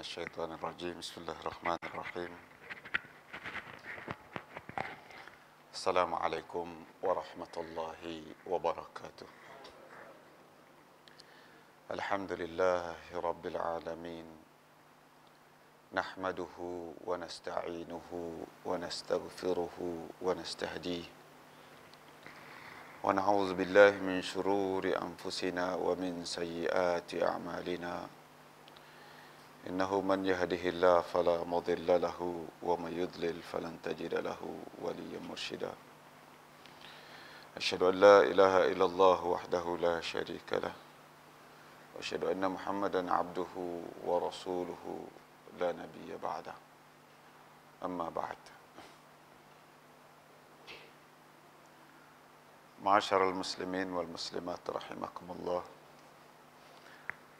الشيطان الرجيم. بسم الله الرحمن الرحيم. السلام عليكم ورحمة الله وبركاته. الحمد لله رب العالمين. نحمده ونستعينه ونستغفره ونستهديه. ونعوذ بالله من شرور أنفسنا ومن سيئات أعمالنا. إنه من يهده الله فلا مضل له ومن يضلل فلن تجد له وليا مرشدا. أشهد أن لا إله إلا الله وحده لا شريك له وأشهد أن محمدا عبده ورسوله لا نبي بعده. أما بعد. معاشر المسلمين والمسلمات رحمكم الله.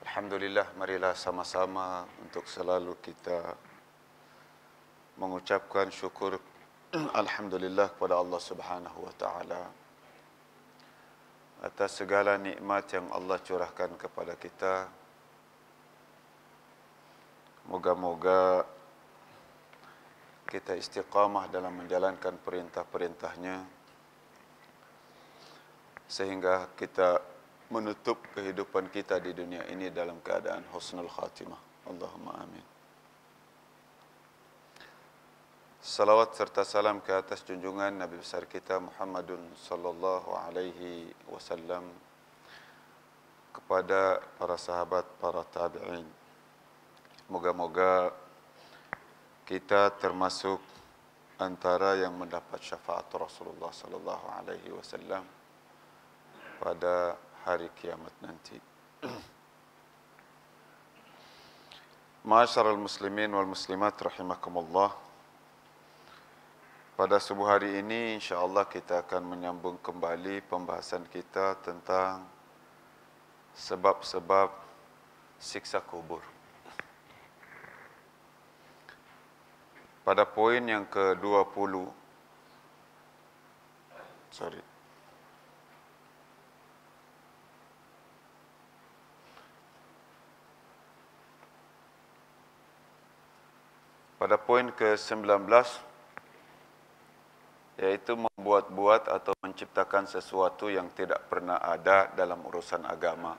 Alhamdulillah, marilah sama-sama untuk selalu kita mengucapkan syukur Alhamdulillah kepada Allah Subhanahu Wa Taala atas segala nikmat yang Allah curahkan kepada kita. Moga-moga kita istiqamah dalam menjalankan perintah-perintahnya sehingga kita menutup kehidupan kita di dunia ini dalam keadaan husnul khatimah. Allahumma amin. Salawat serta salam ke atas junjungan Nabi besar kita Muhammadun sallallahu alaihi wasallam kepada para sahabat, para tabi'in. Moga-moga kita termasuk antara yang mendapat syafaat Rasulullah sallallahu alaihi wasallam pada hari kiamat nanti. Masyarul muslimin wal muslimat rahimakumullah. Pada subuh hari ini insya-Allah kita akan menyambung kembali pembahasan kita tentang sebab-sebab siksa kubur. Pada poin yang ke-20 Sorry. Pada poin ke-19 yaitu membuat-buat atau menciptakan sesuatu yang tidak pernah ada dalam urusan agama.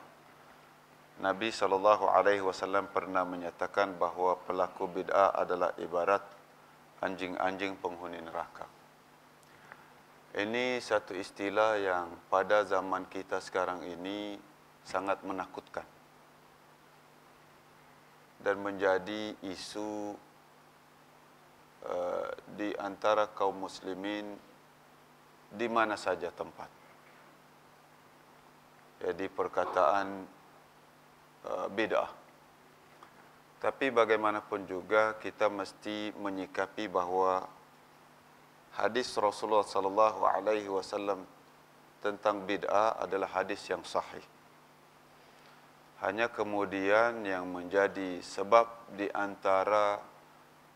Nabi sallallahu alaihi wasallam pernah menyatakan bahawa pelaku bid'ah adalah ibarat anjing-anjing penghuni neraka. Ini satu istilah yang pada zaman kita sekarang ini sangat menakutkan dan menjadi isu Uh, di antara kaum muslimin di mana saja tempat. Jadi perkataan uh, bid'ah. Tapi bagaimanapun juga kita mesti menyikapi bahawa hadis Rasulullah sallallahu alaihi wasallam tentang bid'ah adalah hadis yang sahih. Hanya kemudian yang menjadi sebab di antara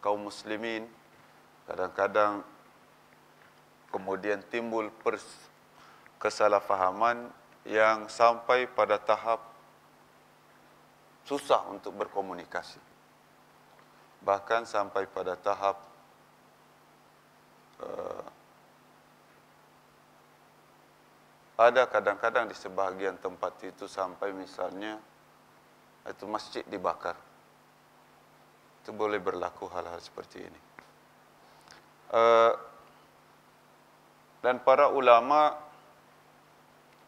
kaum muslimin kadang-kadang kemudian timbul kesalahfahaman yang sampai pada tahap susah untuk berkomunikasi. Bahkan sampai pada tahap uh, ada kadang-kadang di sebahagian tempat itu sampai misalnya itu masjid dibakar itu boleh berlaku hal-hal seperti ini. Uh, dan para ulama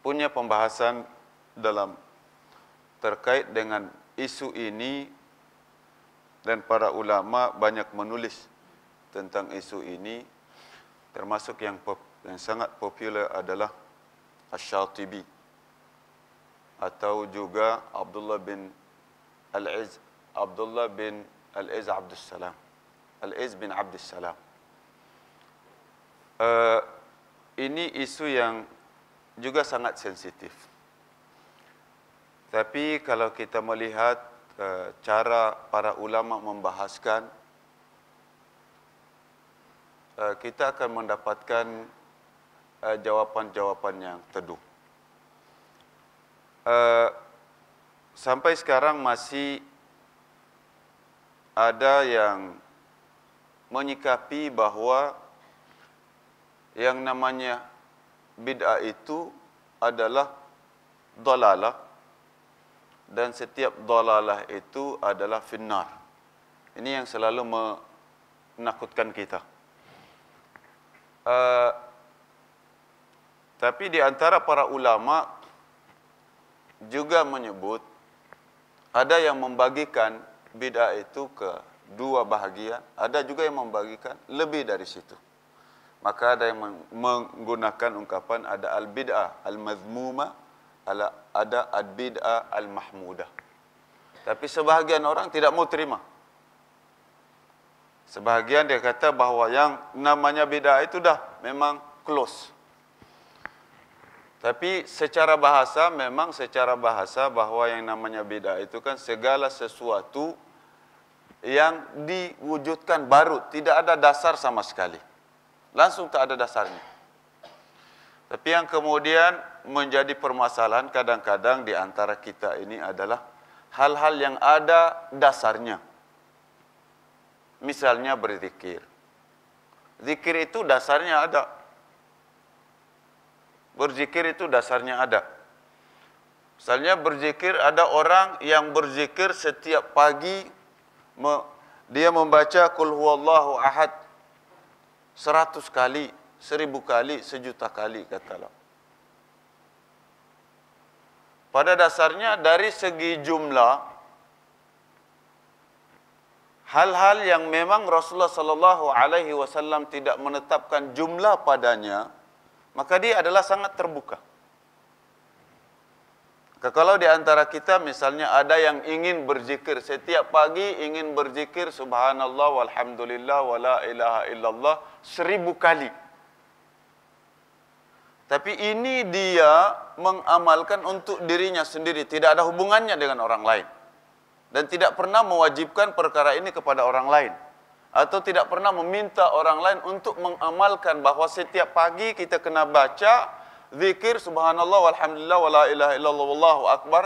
punya pembahasan dalam terkait dengan isu ini dan para ulama banyak menulis tentang isu ini termasuk yang yang sangat popular adalah Asy-Syatibi atau juga Abdullah bin Al-Iz Abdullah bin Al-Iz Abdul Salam. Al-Iz bin Abdul Salam. Uh, ini isu yang juga sangat sensitif. Tapi kalau kita melihat uh, cara para ulama membahaskan, uh, kita akan mendapatkan uh, jawapan-jawapan yang teduh. Uh, sampai sekarang masih ada yang menyikapi bahawa yang namanya bid'ah itu adalah dalalah dan setiap dalalah itu adalah finnar. Ini yang selalu menakutkan kita. Uh, tapi di antara para ulama juga menyebut ada yang membagikan bid'ah itu ke dua bahagian, ada juga yang membagikan lebih dari situ. Maka ada yang menggunakan ungkapan ada al-bid'ah al-mazmuma, ada al-bid'ah al-mahmudah. Tapi sebahagian orang tidak mau terima. Sebahagian dia kata bahawa yang namanya bid'ah itu dah memang close. Tapi secara bahasa memang secara bahasa bahawa yang namanya bid'ah itu kan segala sesuatu yang diwujudkan baru, tidak ada dasar sama sekali. Langsung tak ada dasarnya. Tapi yang kemudian menjadi permasalahan kadang-kadang di antara kita ini adalah hal-hal yang ada dasarnya. Misalnya berzikir. Zikir itu dasarnya ada. Berzikir itu dasarnya ada. Misalnya berzikir ada orang yang berzikir setiap pagi dia membaca kul huwallahu ahad seratus kali, seribu kali, sejuta kali katalah. Pada dasarnya dari segi jumlah hal-hal yang memang Rasulullah sallallahu alaihi wasallam tidak menetapkan jumlah padanya maka dia adalah sangat terbuka. Kalau di antara kita misalnya ada yang ingin berzikir setiap pagi ingin berzikir subhanallah walhamdulillah wala ilaha illallah seribu kali. Tapi ini dia mengamalkan untuk dirinya sendiri, tidak ada hubungannya dengan orang lain. Dan tidak pernah mewajibkan perkara ini kepada orang lain atau tidak pernah meminta orang lain untuk mengamalkan bahawa setiap pagi kita kena baca zikir subhanallah walhamdulillah wala ilaha illallah wallahu akbar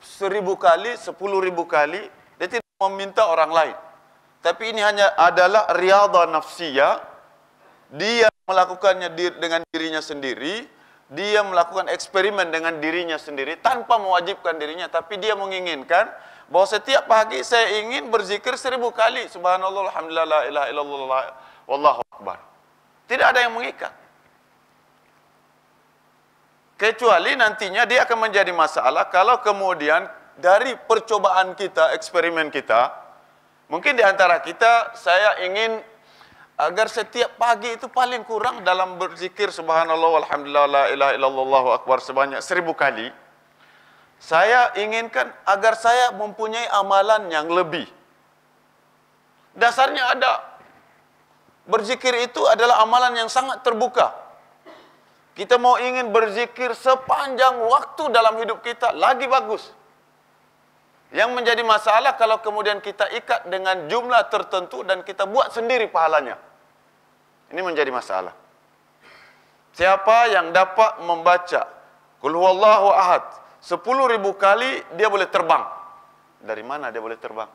seribu kali, sepuluh ribu kali dia tidak meminta orang lain. Tapi ini hanya adalah riyadha nafsiyah. Dia melakukannya dengan dirinya sendiri dia melakukan eksperimen dengan dirinya sendiri tanpa mewajibkan dirinya tapi dia menginginkan bahawa setiap pagi saya ingin berzikir seribu kali. Subhanallah alhamdulillah la ilaha illallah wallahu akbar. Tidak ada yang mengikat. Kecuali nantinya dia akan menjadi masalah kalau kemudian dari percobaan kita eksperimen kita mungkin di antara kita saya ingin agar setiap pagi itu paling kurang dalam berzikir subhanallah alhamdulillah la ilaha illallah akbar sebanyak seribu kali saya inginkan agar saya mempunyai amalan yang lebih. Dasarnya ada. Berzikir itu adalah amalan yang sangat terbuka. Kita mau ingin berzikir sepanjang waktu dalam hidup kita, lagi bagus. Yang menjadi masalah kalau kemudian kita ikat dengan jumlah tertentu dan kita buat sendiri pahalanya. Ini menjadi masalah. Siapa yang dapat membaca Qul huwallahu ahad Sepuluh ribu kali dia boleh terbang. Dari mana dia boleh terbang?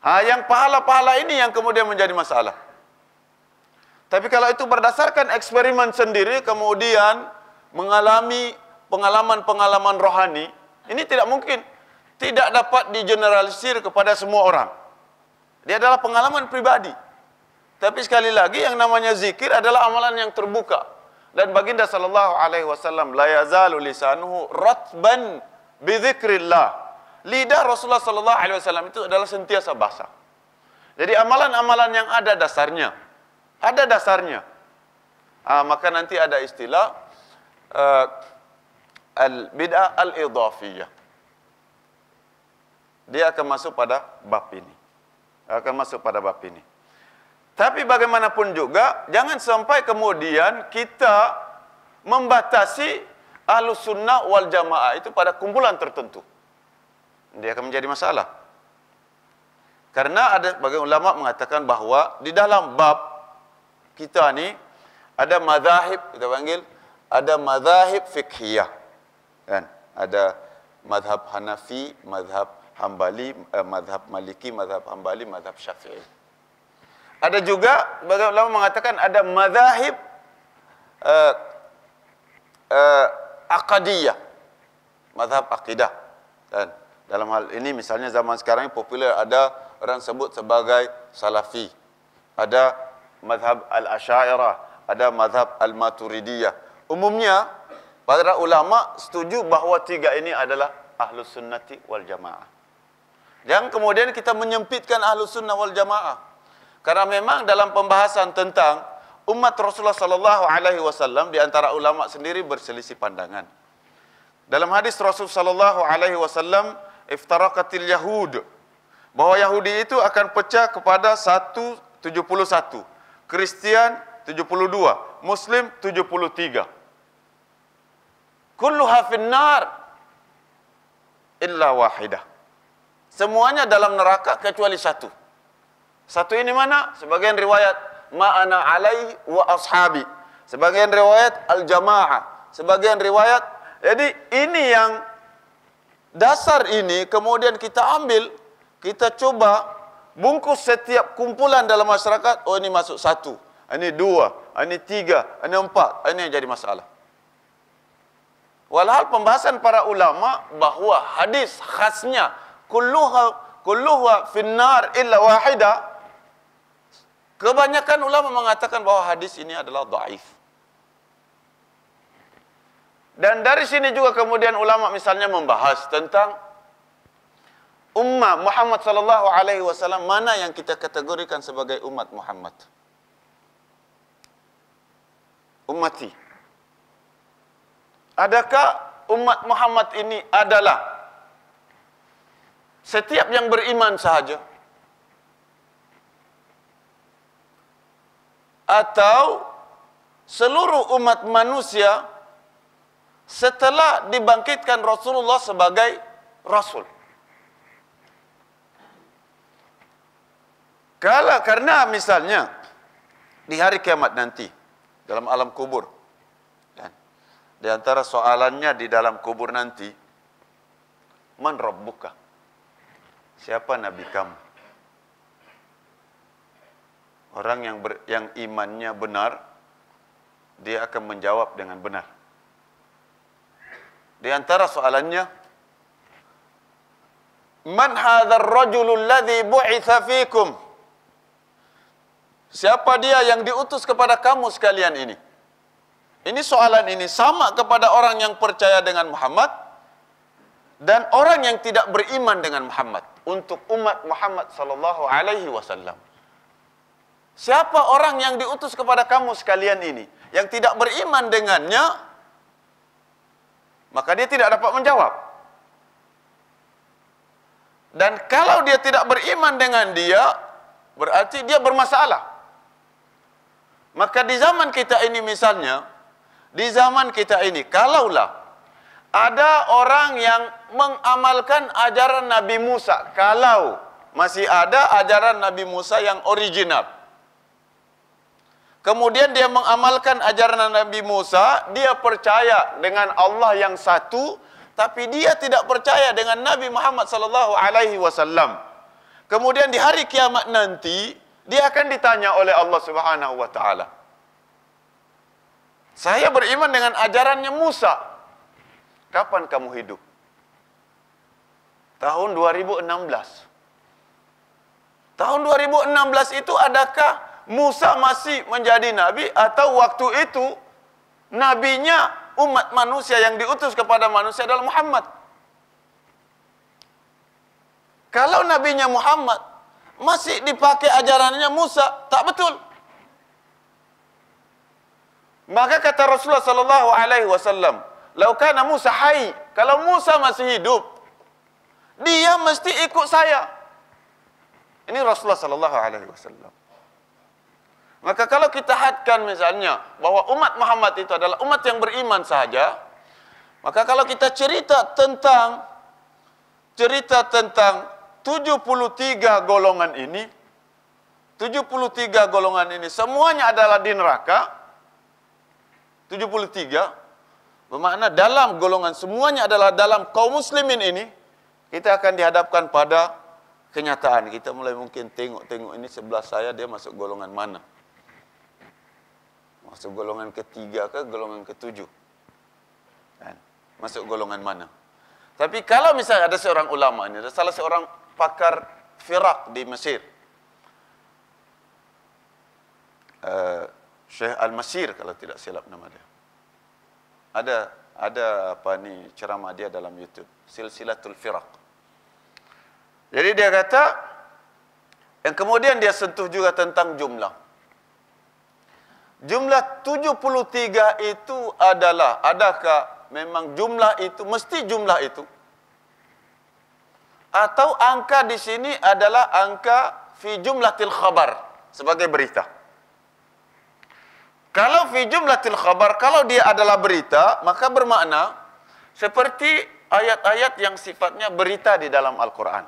Ha, yang pahala-pahala ini yang kemudian menjadi masalah. Tapi kalau itu berdasarkan eksperimen sendiri, kemudian mengalami pengalaman-pengalaman rohani, ini tidak mungkin. Tidak dapat digeneralisir kepada semua orang. Dia adalah pengalaman pribadi. Tapi sekali lagi yang namanya zikir adalah amalan yang terbuka dan baginda sallallahu alaihi wasallam la yazalu lisanuhu ratban bi dzikrillah lidah Rasulullah sallallahu alaihi wasallam itu adalah sentiasa basah. Jadi amalan-amalan yang ada dasarnya. Ada dasarnya. Ah, maka nanti ada istilah uh, al bid'ah al idhafiyah dia akan masuk pada bab ini. Akan masuk pada bab ini tapi bagaimanapun juga, jangan sampai kemudian kita membatasi ahlus sunnah wal jamaah itu pada kumpulan tertentu. Dia akan menjadi masalah. Karena ada bagi ulama mengatakan bahawa di dalam bab kita ni ada mazahib kita panggil ada mazahib fikhiyah kan ada mazhab Hanafi, mazhab Hambali, eh, mazhab Maliki, mazhab Hambali, mazhab Syafi'i. Ada juga ulama mengatakan ada mazahib uh, uh, aqadiyah. Mazhab akidah. Dan dalam hal ini misalnya zaman sekarang ini popular ada orang sebut sebagai salafi. Ada mazhab al-asyairah, ada mazhab al-maturidiyah. Umumnya para ulama setuju bahawa tiga ini adalah ahlus sunnati wal jamaah. Jangan kemudian kita menyempitkan ahlus sunnah wal jamaah. Karena memang dalam pembahasan tentang umat Rasulullah sallallahu alaihi wasallam di antara ulama sendiri berselisih pandangan. Dalam hadis Rasul sallallahu alaihi wasallam iftaraqatil yahud bahwa Yahudi itu akan pecah kepada 171, Kristian 72, Muslim 73 kulluha finnar illa wahidah. Semuanya dalam neraka kecuali satu. Satu ini mana? Sebagian riwayat ma'ana alai wa ashabi. Sebagian riwayat al-jamaah. Sebagian riwayat jadi ini yang dasar ini kemudian kita ambil, kita coba bungkus setiap kumpulan dalam masyarakat. Oh ini masuk satu, ini dua, ini tiga, ini empat. Ini yang jadi masalah. Walhal pembahasan para ulama bahawa hadis khasnya kulluha kulluha finnar illa wahida kebanyakan ulama mengatakan bahawa hadis ini adalah dhaif. Dan dari sini juga kemudian ulama misalnya membahas tentang ummah Muhammad sallallahu alaihi wasallam mana yang kita kategorikan sebagai umat Muhammad. Ummati. Adakah umat Muhammad ini adalah setiap yang beriman sahaja? Atau seluruh umat manusia setelah dibangkitkan Rasulullah sebagai Rasul? Kalau karena misalnya di hari kiamat nanti dalam alam kubur di antara soalannya di dalam kubur nanti, Man Rabbuka? Siapa Nabi kamu? Orang yang ber, yang imannya benar, dia akan menjawab dengan benar. Di antara soalannya, Man hadzal rajulul ladzi bu'itsa fikum? Siapa dia yang diutus kepada kamu sekalian ini? Ini soalan ini sama kepada orang yang percaya dengan Muhammad dan orang yang tidak beriman dengan Muhammad untuk umat Muhammad sallallahu alaihi wasallam. Siapa orang yang diutus kepada kamu sekalian ini yang tidak beriman dengannya maka dia tidak dapat menjawab. Dan kalau dia tidak beriman dengan dia berarti dia bermasalah. Maka di zaman kita ini misalnya di zaman kita ini kalaulah ada orang yang mengamalkan ajaran Nabi Musa kalau masih ada ajaran Nabi Musa yang original kemudian dia mengamalkan ajaran Nabi Musa dia percaya dengan Allah yang satu tapi dia tidak percaya dengan Nabi Muhammad sallallahu alaihi wasallam kemudian di hari kiamat nanti dia akan ditanya oleh Allah Subhanahu wa taala saya beriman dengan ajarannya Musa. Kapan kamu hidup? Tahun 2016. Tahun 2016 itu adakah Musa masih menjadi nabi atau waktu itu nabinya umat manusia yang diutus kepada manusia adalah Muhammad? Kalau nabinya Muhammad masih dipakai ajarannya Musa, tak betul. Maka kata Rasulullah sallallahu alaihi wasallam, "Lau kana Musa hayy, kalau Musa masih hidup, dia mesti ikut saya." Ini Rasulullah sallallahu alaihi wasallam. Maka kalau kita hadkan misalnya bahwa umat Muhammad itu adalah umat yang beriman saja, maka kalau kita cerita tentang cerita tentang 73 golongan ini, 73 golongan ini semuanya adalah di neraka, 73 bermakna dalam golongan semuanya adalah dalam kaum muslimin ini kita akan dihadapkan pada kenyataan. Kita mulai mungkin tengok-tengok ini sebelah saya dia masuk golongan mana. Masuk golongan ketiga ke golongan ketujuh. Kan? Masuk golongan mana. Tapi kalau misalnya ada seorang ulama ini, ada salah seorang pakar firak di Mesir. Uh, Syekh Al-Masir kalau tidak silap nama dia. Ada ada apa ni ceramah dia dalam YouTube, Silsilatul Firaq. Jadi dia kata yang kemudian dia sentuh juga tentang jumlah. Jumlah 73 itu adalah adakah memang jumlah itu mesti jumlah itu? Atau angka di sini adalah angka fi jumlatil khabar sebagai berita. Kalau fi jumlatil khabar, kalau dia adalah berita, maka bermakna seperti ayat-ayat yang sifatnya berita di dalam Al-Quran.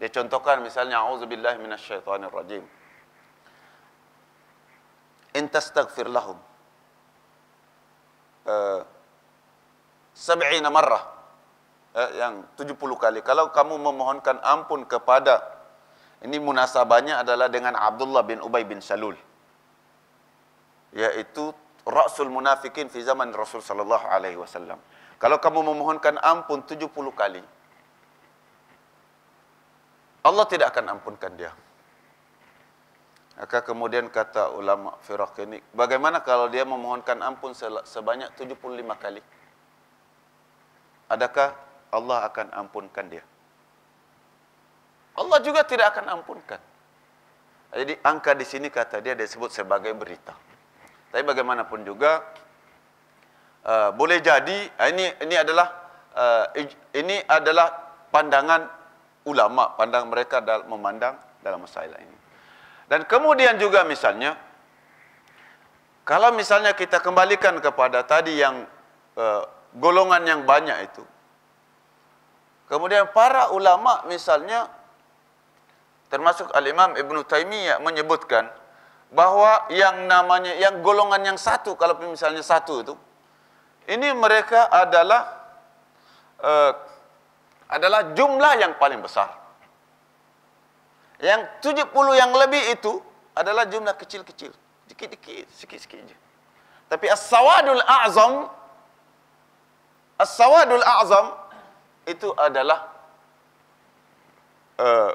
Dia contohkan misalnya, A'udzubillah minasyaitanir rajim. In tastaghfir lahum. Uh, sab'ina marrah. Uh, yang 70 kali. Kalau kamu memohonkan ampun kepada, ini munasabahnya adalah dengan Abdullah bin Ubay bin Salul yaitu rasul munafikin fi zaman Rasul sallallahu alaihi wasallam. Kalau kamu memohonkan ampun 70 kali, Allah tidak akan ampunkan dia. Maka kemudian kata ulama firaq ini, bagaimana kalau dia memohonkan ampun sebanyak 75 kali? Adakah Allah akan ampunkan dia? Allah juga tidak akan ampunkan. Jadi angka di sini kata dia disebut sebagai berita. Tapi bagaimanapun juga uh, boleh jadi uh, ini ini adalah uh, ini adalah pandangan ulama, pandang mereka dalam memandang dalam masalah ini. Dan kemudian juga misalnya kalau misalnya kita kembalikan kepada tadi yang uh, golongan yang banyak itu. Kemudian para ulama misalnya termasuk Al-Imam Ibn Taimiyah menyebutkan bahwa yang namanya yang golongan yang satu kalau misalnya satu itu ini mereka adalah uh, adalah jumlah yang paling besar. Yang 70 yang lebih itu adalah jumlah kecil-kecil, dikit-dikit, sikit-sikit aja. Tapi as-sawadul a'zam as-sawadul a'zam itu adalah uh,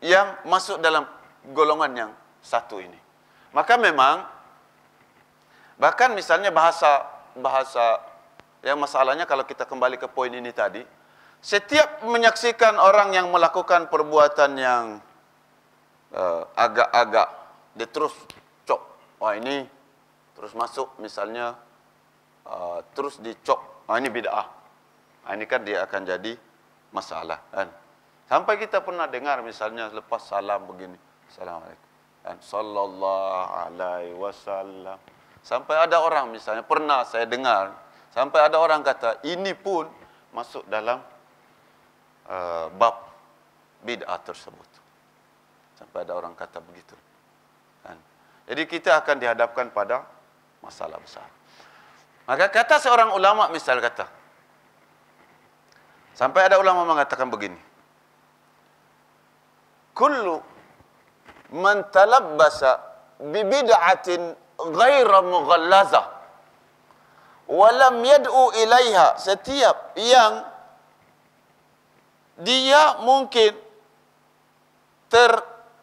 yang masuk dalam golongan yang satu ini. Maka memang bahkan misalnya bahasa bahasa yang masalahnya kalau kita kembali ke poin ini tadi, setiap menyaksikan orang yang melakukan perbuatan yang uh, agak-agak dia terus cop. Wah ini terus masuk misalnya uh, terus dicop. Wah ini bid'ah. Nah, ini kan dia akan jadi masalah kan. Sampai kita pernah dengar misalnya lepas salam begini. Assalamualaikum dan sallallahu alaihi wasallam sampai ada orang misalnya pernah saya dengar sampai ada orang kata ini pun masuk dalam uh, bab bid'ah tersebut sampai ada orang kata begitu kan? Jadi kita akan dihadapkan pada masalah besar. Maka kata seorang ulama misal kata sampai ada ulama mengatakan begini kullu man talabbasa bi bid'atin ghaira mughallaza wa lam yad'u ilaiha setiap yang dia mungkin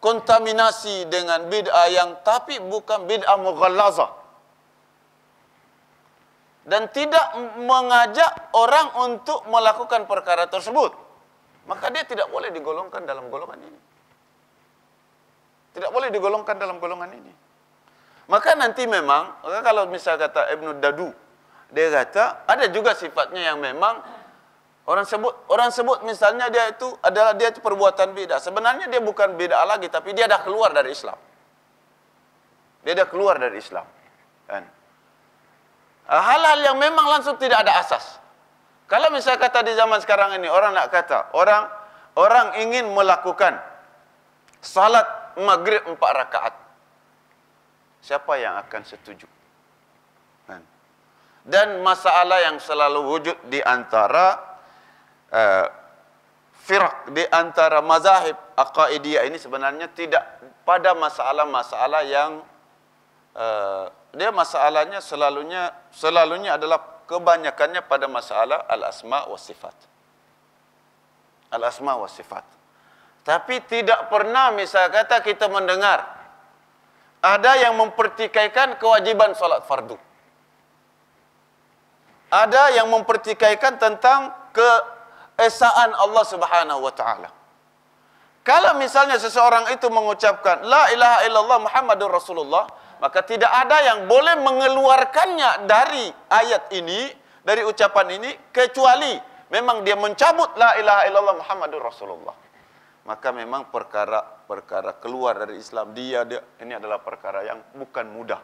terkontaminasi dengan bid'ah yang tapi bukan bid'ah mughallaza dan tidak mengajak orang untuk melakukan perkara tersebut. Maka dia tidak boleh digolongkan dalam golongan ini. Tidak boleh digolongkan dalam golongan ini. Maka nanti memang, kalau misal kata Ibn Dadu, dia kata, ada juga sifatnya yang memang orang sebut orang sebut misalnya dia itu adalah dia itu perbuatan beda. Sebenarnya dia bukan beda lagi, tapi dia dah keluar dari Islam. Dia dah keluar dari Islam. Kan? Hal-hal yang memang langsung tidak ada asas. Kalau misal kata di zaman sekarang ini, orang nak kata, orang orang ingin melakukan salat maghrib empat rakaat. Siapa yang akan setuju? Kan? Dan masalah yang selalu wujud di antara uh, firak di antara mazahib aqaidiyah ini sebenarnya tidak pada masalah-masalah yang uh, dia masalahnya selalunya selalunya adalah kebanyakannya pada masalah al-asma wa sifat. Al-asma wa sifat. Tapi tidak pernah misal kata kita mendengar ada yang mempertikaikan kewajiban solat fardu. Ada yang mempertikaikan tentang keesaan Allah Subhanahu wa taala. Kalau misalnya seseorang itu mengucapkan la ilaha illallah Muhammadur Rasulullah, maka tidak ada yang boleh mengeluarkannya dari ayat ini, dari ucapan ini kecuali memang dia mencabut la ilaha illallah Muhammadur Rasulullah. Maka memang perkara perkara keluar dari Islam dia, dia ini adalah perkara yang bukan mudah.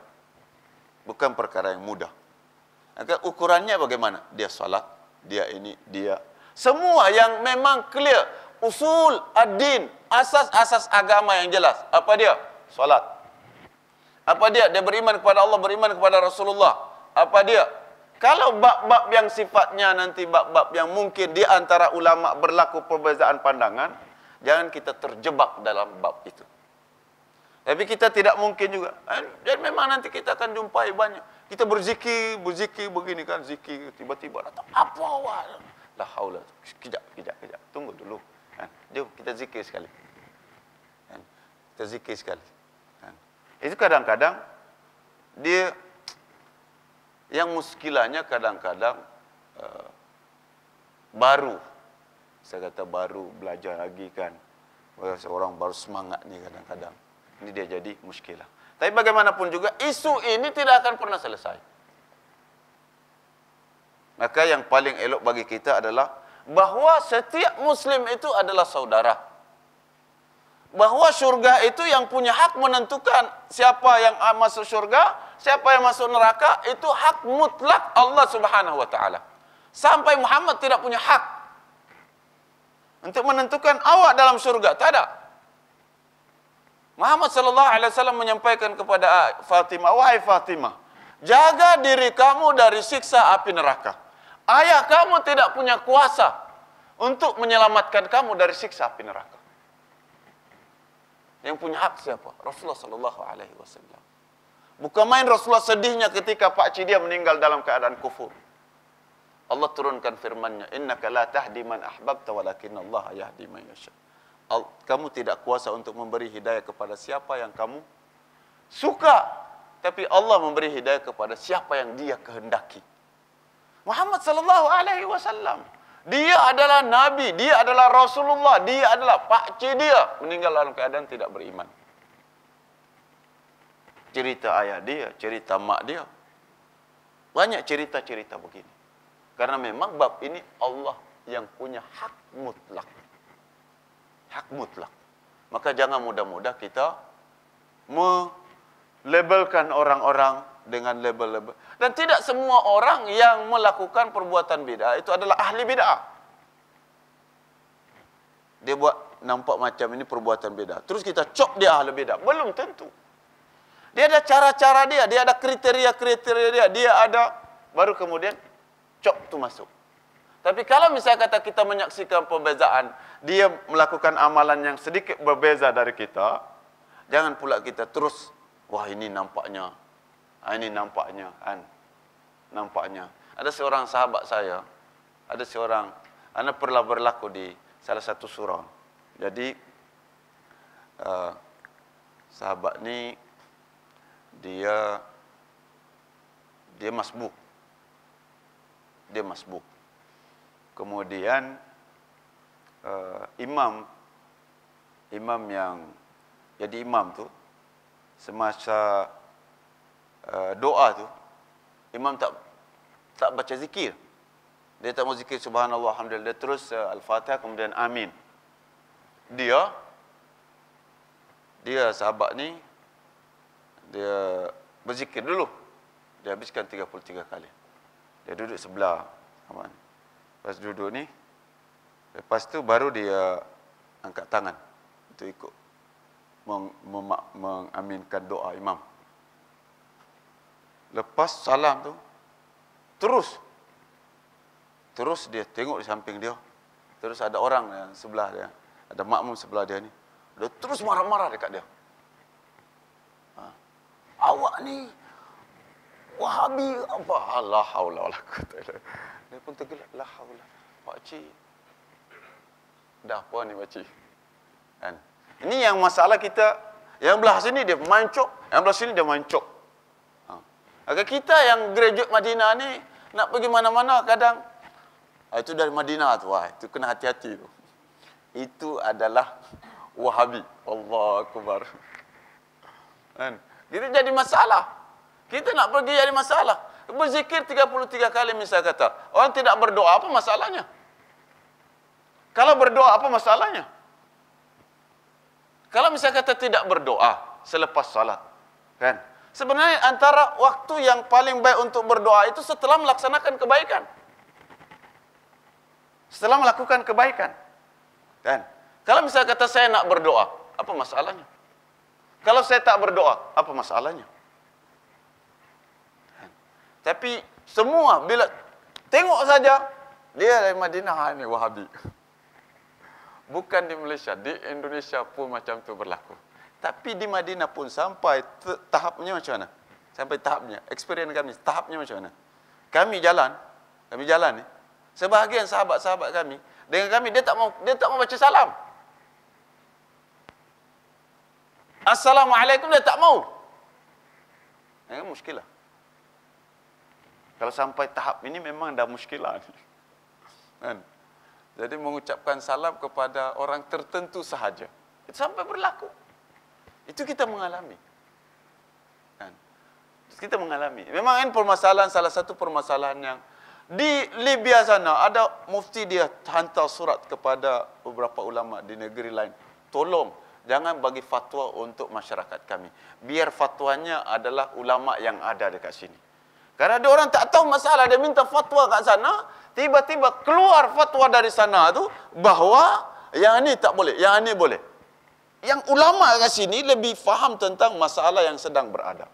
Bukan perkara yang mudah. Maka ukurannya bagaimana? Dia salat, dia ini, dia semua yang memang clear usul ad-din, asas-asas agama yang jelas. Apa dia? Salat. Apa dia? Dia beriman kepada Allah, beriman kepada Rasulullah. Apa dia? Kalau bab-bab yang sifatnya nanti bab-bab yang mungkin di antara ulama berlaku perbezaan pandangan, jangan kita terjebak dalam bab itu. Tapi kita tidak mungkin juga. Dan memang nanti kita akan jumpai banyak. Kita berzikir, berzikir begini kan, zikir tiba-tiba datang. Apa awal? La haula. Kejap, kejap, kejap. Tunggu dulu. Kan? Jom kita zikir sekali. Kan? Kita zikir sekali. Kan? Itu kadang-kadang dia yang muskilahnya kadang-kadang uh, baru. Saya kata baru belajar lagi kan. Seorang baru semangat ni kadang-kadang. Ini dia jadi muskilah. Tapi bagaimanapun juga isu ini tidak akan pernah selesai. Maka yang paling elok bagi kita adalah bahawa setiap muslim itu adalah saudara. Bahawa syurga itu yang punya hak menentukan siapa yang masuk syurga, siapa yang masuk neraka, itu hak mutlak Allah Subhanahu wa taala. Sampai Muhammad tidak punya hak untuk menentukan awak dalam syurga, tak ada. Muhammad sallallahu alaihi wasallam menyampaikan kepada Fatimah, "Wahai Fatimah, jaga diri kamu dari siksa api neraka." Ayah kamu tidak punya kuasa untuk menyelamatkan kamu dari siksa api neraka. Yang punya hak siapa? Rasulullah sallallahu alaihi wasallam. Bukan main Rasulullah sedihnya ketika Pak Cik dia meninggal dalam keadaan kufur. Allah turunkan firman-Nya, "Innaka la tahdi man ahbabta walakin Allah yahdi man yasha." Kamu tidak kuasa untuk memberi hidayah kepada siapa yang kamu suka, tapi Allah memberi hidayah kepada siapa yang Dia kehendaki. Muhammad sallallahu alaihi wasallam. Dia adalah nabi, dia adalah Rasulullah, dia adalah pak cik dia meninggal dalam keadaan tidak beriman. Cerita ayah dia, cerita mak dia. Banyak cerita-cerita begini. Karena memang bab ini Allah yang punya hak mutlak. Hak mutlak. Maka jangan mudah-mudah kita melabelkan orang-orang dengan label-label. Dan tidak semua orang yang melakukan perbuatan bid'ah itu adalah ahli bid'ah. Dia buat nampak macam ini perbuatan bid'ah. Terus kita cop dia ahli bid'ah. Belum tentu. Dia ada cara-cara dia, dia ada kriteria-kriteria dia, dia ada baru kemudian cop tu masuk. Tapi kalau misalnya kata kita menyaksikan perbezaan, dia melakukan amalan yang sedikit berbeza dari kita, jangan pula kita terus, wah ini nampaknya Ha, ini nampaknya kan. Nampaknya. Ada seorang sahabat saya. Ada seorang. Anda pernah berlaku di salah satu surau. Jadi. Uh, sahabat ni. Dia. Dia masbuk. Dia masbuk. Kemudian. Uh, imam. Imam yang. Jadi imam tu. Semasa Uh, doa tu imam tak tak baca zikir. Dia tak mau zikir subhanallah alhamdulillah. Dia terus uh, al-fatihah kemudian amin. Dia dia sahabat ni dia berzikir dulu. Dia habiskan 33 kali. Dia duduk sebelah aman pas duduk ni lepas tu baru dia angkat tangan untuk ikut mengaminkan doa imam Lepas salam tu Terus Terus dia tengok di samping dia Terus ada orang yang sebelah dia, ada makmum sebelah dia ni. Dia terus marah-marah dekat dia. Ha. Awak ni Wahabi apa? Allah haula wala Dia pun tergelak la haula. Pak cik. Dah apa ni pak cik? Kan? Ini yang masalah kita yang belah sini dia mancok, yang belah sini dia mancok. Agar kita yang graduate Madinah ni nak pergi mana-mana kadang ah, itu dari Madinah tu wah, itu kena hati-hati tu. Itu adalah Wahabi. Allah akbar. Kan? Kita jadi masalah. Kita nak pergi jadi masalah. Berzikir 33 kali misalnya kata. Orang tidak berdoa apa masalahnya? Kalau berdoa apa masalahnya? Kalau misalnya kata tidak berdoa selepas salat. Kan? Sebenarnya antara waktu yang paling baik untuk berdoa itu setelah melaksanakan kebaikan. Setelah melakukan kebaikan. Kan? Kalau misalnya kata saya nak berdoa, apa masalahnya? Kalau saya tak berdoa, apa masalahnya? Tapi semua bila tengok saja dia dari Madinah ini Wahabi. Bukan di Malaysia, di Indonesia pun macam tu berlaku. Tapi di Madinah pun sampai tahapnya macam mana? Sampai tahapnya, experience kami, tahapnya macam mana? Kami jalan, kami jalan ni. Sebahagian sahabat-sahabat kami dengan kami dia tak mau dia tak mau baca salam. Assalamualaikum dia tak mau. Ini muskilah. Kalau sampai tahap ini memang dah muskilah. Kan? Jadi mengucapkan salam kepada orang tertentu sahaja. Itu sampai berlaku. Itu kita mengalami. Kan? Kita mengalami. Memang ini permasalahan, salah satu permasalahan yang di Libya sana ada mufti dia hantar surat kepada beberapa ulama di negeri lain. Tolong jangan bagi fatwa untuk masyarakat kami. Biar fatwanya adalah ulama yang ada dekat sini. Karena ada orang tak tahu masalah, dia minta fatwa kat sana, tiba-tiba keluar fatwa dari sana tu bahawa yang ini tak boleh, yang ini boleh. Yang ulama kat sini lebih faham tentang masalah yang sedang berada.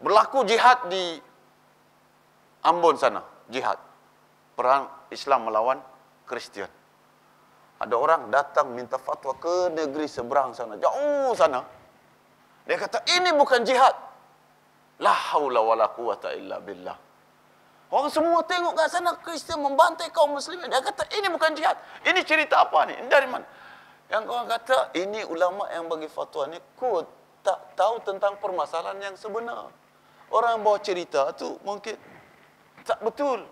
Berlaku jihad di Ambon sana, jihad. Perang Islam melawan Kristian. Ada orang datang minta fatwa ke negeri seberang sana, jauh sana. Dia kata, ini bukan jihad. La haula wala quwata illa billah. Orang semua tengok kat sana Kristian membantai kaum muslimin. Dia kata ini bukan jihad. Ini cerita apa ni? Ini dari mana? Yang orang kata ini ulama yang bagi fatwa ni kod tak tahu tentang permasalahan yang sebenar. Orang bawa cerita tu mungkin tak betul.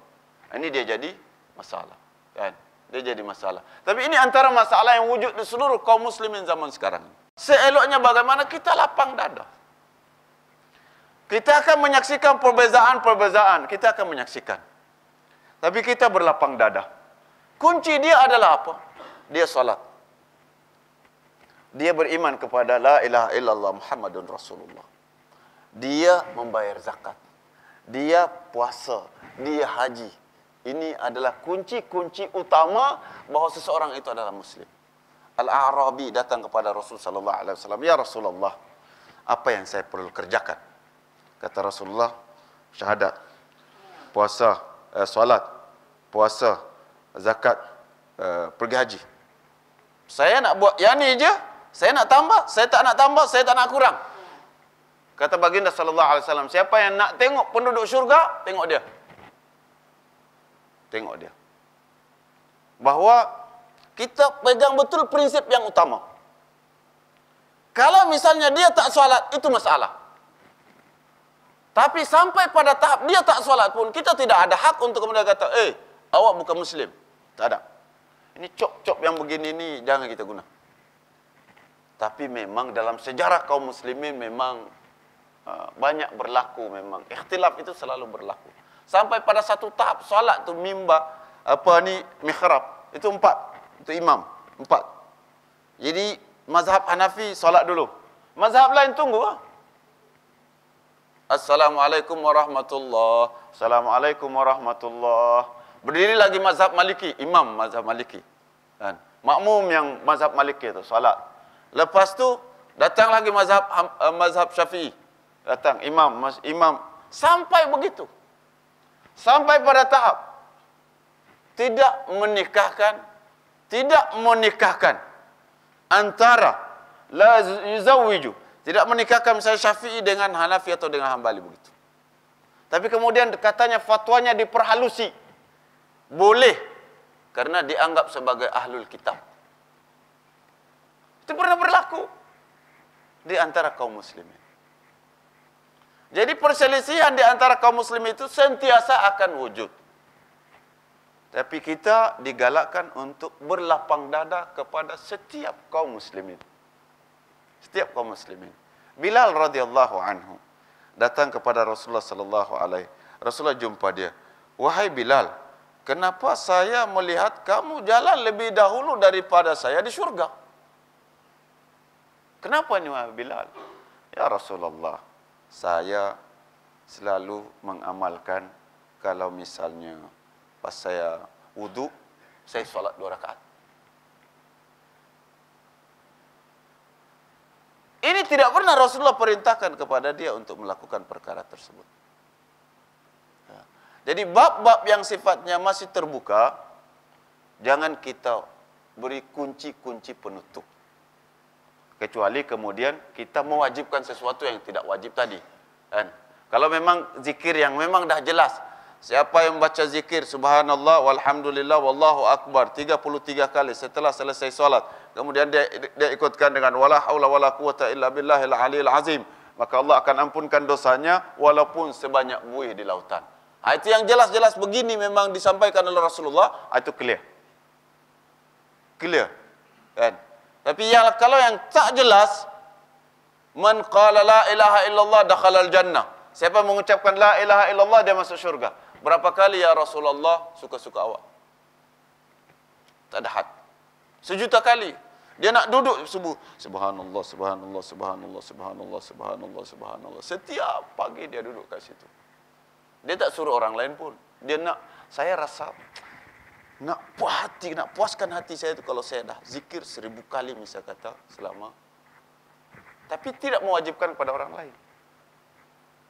Ini dia jadi masalah. Kan? Dia jadi masalah. Tapi ini antara masalah yang wujud di seluruh kaum muslimin zaman sekarang. Seeloknya bagaimana kita lapang dada. Kita akan menyaksikan perbezaan-perbezaan. Kita akan menyaksikan. Tapi kita berlapang dada. Kunci dia adalah apa? Dia salat. Dia beriman kepada la ilaha illallah Muhammadun Rasulullah. Dia membayar zakat. Dia puasa. Dia haji. Ini adalah kunci-kunci utama bahawa seseorang itu adalah muslim. Al-A'rabi datang kepada Rasulullah sallallahu alaihi wasallam, "Ya Rasulullah, apa yang saya perlu kerjakan?" kata Rasulullah syahadat puasa eh, solat puasa zakat eh, pergi haji saya nak buat yang ni je saya nak tambah saya tak nak tambah saya tak nak kurang kata baginda sallallahu alaihi wasallam siapa yang nak tengok penduduk syurga tengok dia tengok dia bahawa kita pegang betul prinsip yang utama kalau misalnya dia tak solat itu masalah tapi sampai pada tahap dia tak solat pun, kita tidak ada hak untuk kemudian kata, eh, awak bukan Muslim. Tak ada. Ini cop-cop yang begini ni jangan kita guna. Tapi memang dalam sejarah kaum muslimin memang uh, banyak berlaku memang. Ikhtilaf itu selalu berlaku. Sampai pada satu tahap solat tu mimba, apa ni, mihrab. Itu empat. Itu imam. Empat. Jadi mazhab Hanafi solat dulu. Mazhab lain tunggu lah. Assalamualaikum warahmatullahi Assalamualaikum warahmatullahi Berdiri lagi mazhab maliki, imam mazhab maliki. Kan? Makmum yang mazhab maliki itu, salat. Lepas tu, datang lagi mazhab uh, mazhab syafi'i. Datang imam, imam. Sampai begitu. Sampai pada tahap. tidak menikahkan tidak menikahkan antara la yuzawwiju tidak menikahkan misalnya Syafi'i dengan Hanafi atau dengan Hambali begitu. Tapi kemudian katanya fatwanya diperhalusi. Boleh karena dianggap sebagai ahlul kitab. Itu pernah berlaku di antara kaum muslimin. Jadi perselisihan di antara kaum muslim itu sentiasa akan wujud. Tapi kita digalakkan untuk berlapang dada kepada setiap kaum muslimin. Setiap kaum muslimin. Bilal radhiyallahu anhu datang kepada Rasulullah sallallahu alaihi. Rasulullah jumpa dia. Wahai Bilal, kenapa saya melihat kamu jalan lebih dahulu daripada saya di syurga? Kenapa ni wahai Bilal? Ya Rasulullah, saya selalu mengamalkan kalau misalnya pas saya wudu saya solat dua rakaat. Ini tidak pernah Rasulullah perintahkan kepada dia untuk melakukan perkara tersebut. Ya. Jadi bab-bab yang sifatnya masih terbuka, jangan kita beri kunci-kunci penutup. Kecuali kemudian kita mewajibkan sesuatu yang tidak wajib tadi. Kan? Kalau memang zikir yang memang dah jelas. Siapa yang baca zikir subhanallah walhamdulillah wallahu akbar 33 kali setelah selesai solat. Kemudian dia dia ikutkan dengan wala haula wala quwata illa billahil aliyil azim. Maka Allah akan ampunkan dosanya walaupun sebanyak buih di lautan. Ha, itu yang jelas-jelas begini memang disampaikan oleh Rasulullah, ha, itu clear. Clear. Kan? Tapi yang kalau yang tak jelas man qala la ilaha illallah dakhala al jannah. Siapa mengucapkan la ilaha illallah dia masuk syurga. Berapa kali ya Rasulullah suka-suka awak? Tak ada had. Sejuta kali. Dia nak duduk subuh. Subhanallah, subhanallah, subhanallah, subhanallah, subhanallah, subhanallah. Setiap pagi dia duduk kat situ. Dia tak suruh orang lain pun. Dia nak, saya rasa nak puas hati, nak puaskan hati saya itu kalau saya dah zikir seribu kali misal kata selama. Tapi tidak mewajibkan kepada orang lain.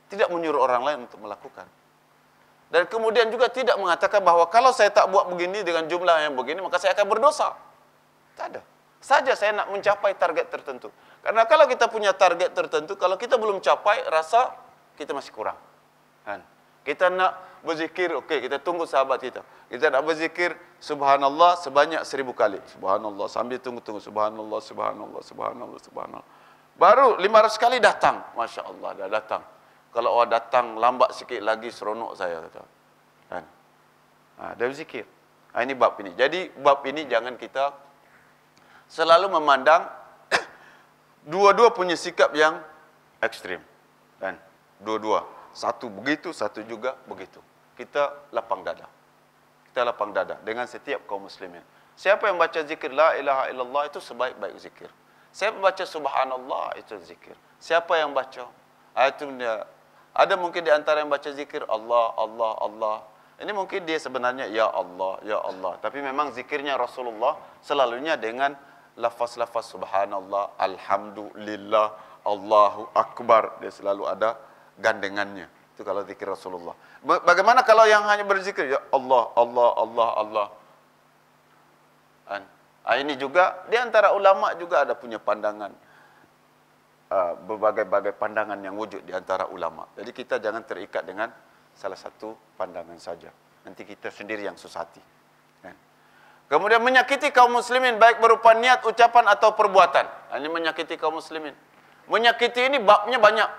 Tidak menyuruh orang lain untuk melakukan. Dan kemudian juga tidak mengatakan bahawa kalau saya tak buat begini dengan jumlah yang begini, maka saya akan berdosa. Tak ada. Saja saya nak mencapai target tertentu. Karena kalau kita punya target tertentu, kalau kita belum capai, rasa kita masih kurang. Kan? Kita nak berzikir, okey, kita tunggu sahabat kita. Kita nak berzikir subhanallah sebanyak seribu kali. Subhanallah, sambil tunggu-tunggu. Subhanallah, subhanallah, subhanallah, subhanallah. Baru lima ratus kali datang. Masya Allah, dah datang. Kalau orang datang lambat sikit lagi, seronok saya. Kata. Kan? Ha, dah berzikir. Ha, ini bab ini. Jadi, bab ini jangan kita selalu memandang dua-dua punya sikap yang ekstrim. Kan? Dua-dua. Satu begitu, satu juga begitu. Kita lapang dada. Kita lapang dada dengan setiap kaum muslimin. Siapa yang baca zikir la ilaha illallah itu sebaik-baik zikir. Siapa yang baca subhanallah itu zikir. Siapa yang baca ah, itu dia ada mungkin di antara yang baca zikir Allah Allah Allah. Ini mungkin dia sebenarnya ya Allah ya Allah, tapi memang zikirnya Rasulullah selalunya dengan lafaz-lafaz subhanallah, alhamdulillah, Allahu akbar. Dia selalu ada gandengannya. Itu kalau zikir Rasulullah. Bagaimana kalau yang hanya berzikir ya Allah, Allah, Allah, Allah. Kan? Ah, ini juga di antara ulama juga ada punya pandangan uh, berbagai-bagai pandangan yang wujud di antara ulama. Jadi kita jangan terikat dengan salah satu pandangan saja. Nanti kita sendiri yang susah hati. Kan? Kemudian menyakiti kaum muslimin baik berupa niat, ucapan atau perbuatan. Ini menyakiti kaum muslimin. Menyakiti ini babnya banyak.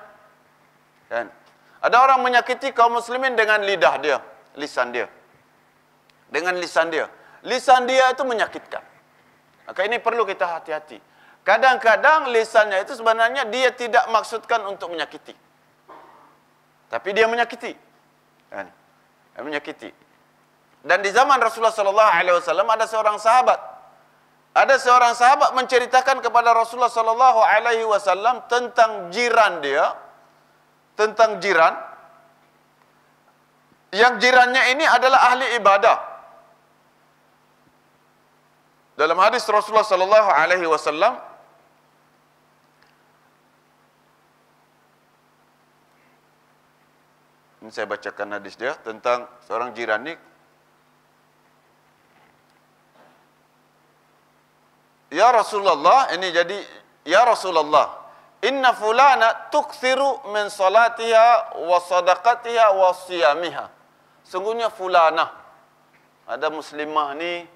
Kan? Ada orang menyakiti kaum muslimin dengan lidah dia, lisan dia. Dengan lisan dia. Lisan dia itu menyakitkan. Maka ini perlu kita hati-hati. Kadang-kadang lisannya itu sebenarnya dia tidak maksudkan untuk menyakiti. Tapi dia menyakiti. Kan? Dia menyakiti. Dan di zaman Rasulullah sallallahu alaihi wasallam ada seorang sahabat. Ada seorang sahabat menceritakan kepada Rasulullah sallallahu alaihi wasallam tentang jiran dia, tentang jiran yang jirannya ini adalah ahli ibadah. Dalam hadis Rasulullah sallallahu alaihi wasallam Ini saya bacakan hadis dia tentang seorang jiran ni. Ya Rasulullah, ini jadi Ya Rasulullah, inna fulana tukthiru min salatiha wa sadaqatiha wa siyamiha. Sungguhnya fulana ada muslimah ni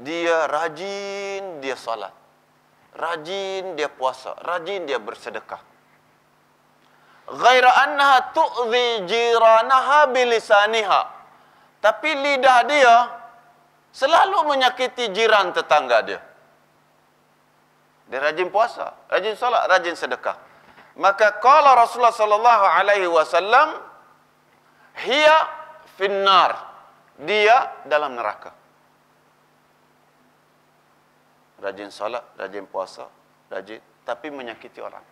dia rajin dia salat. Rajin dia puasa, rajin dia bersedekah. Ghaira annaha tu'zi jiranaha bilisaniha. Tapi lidah dia selalu menyakiti jiran tetangga dia. Dia rajin puasa, rajin solat, rajin sedekah. Maka qala Rasulullah sallallahu alaihi wasallam hiya finnar. Dia dalam neraka. Rajin solat, rajin puasa, rajin tapi menyakiti orang.